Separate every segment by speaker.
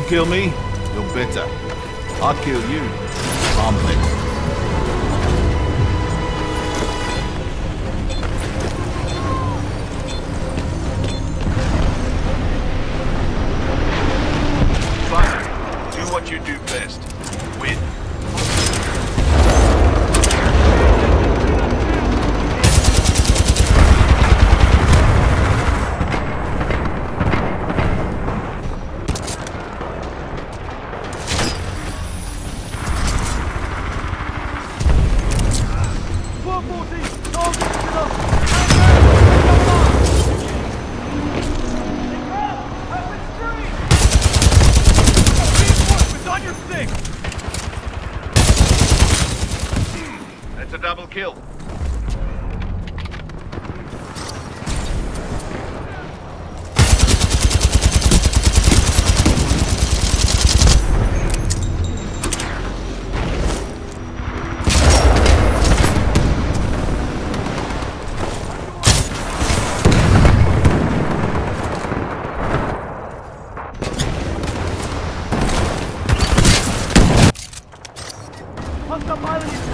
Speaker 1: You kill me, you're bitter. I'll kill you, I'm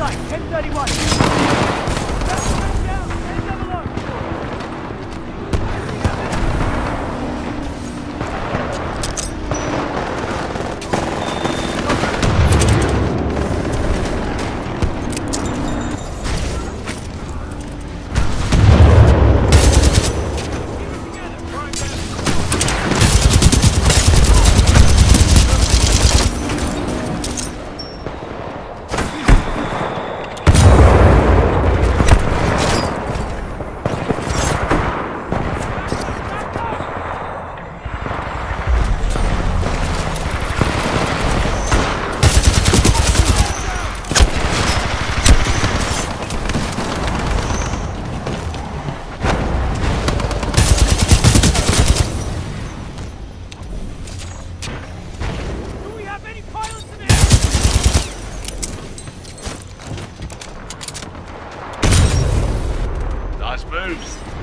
Speaker 2: pilot 1031.
Speaker 3: Moves.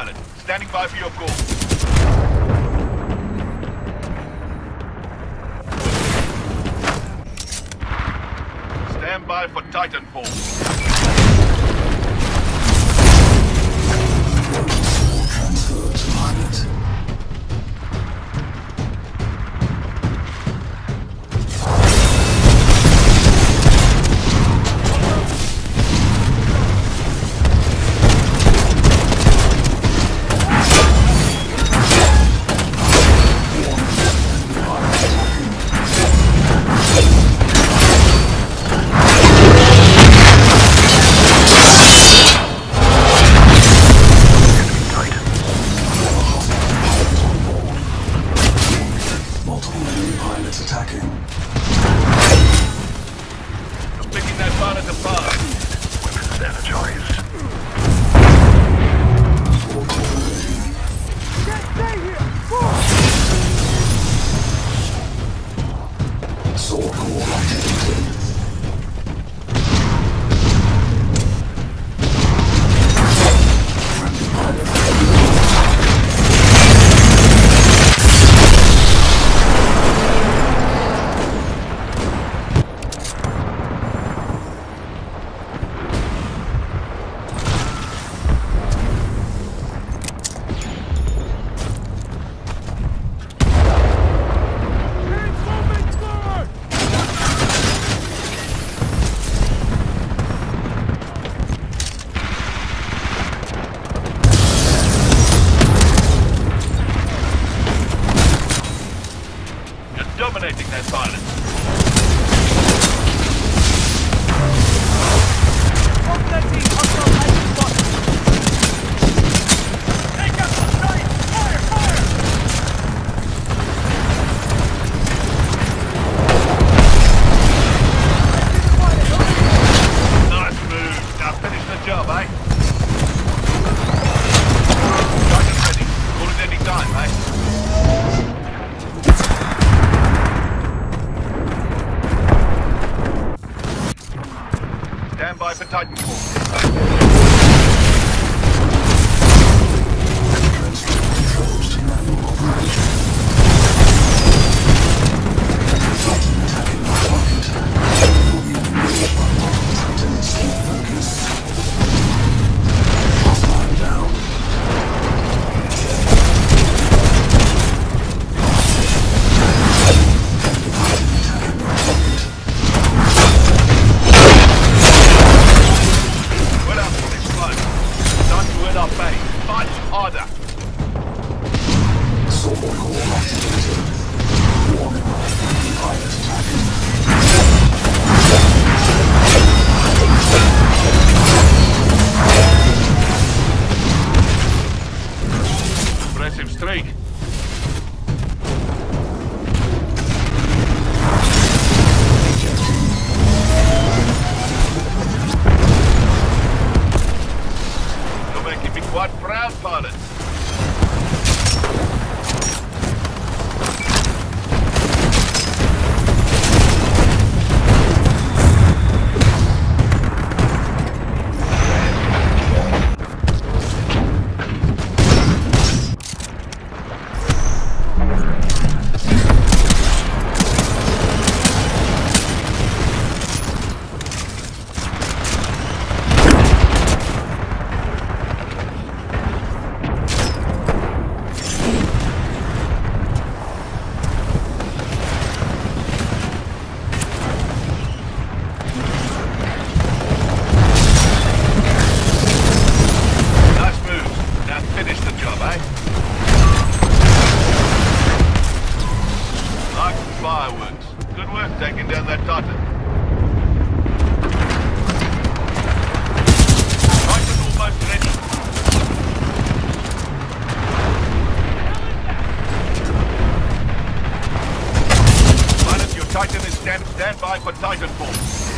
Speaker 3: Pilot. Standing by for your call. Stand by for Titanfall. Weapons laboratories life at Titanfall. Squad proud pilots. Titan is dead. Stand by for Titanfall.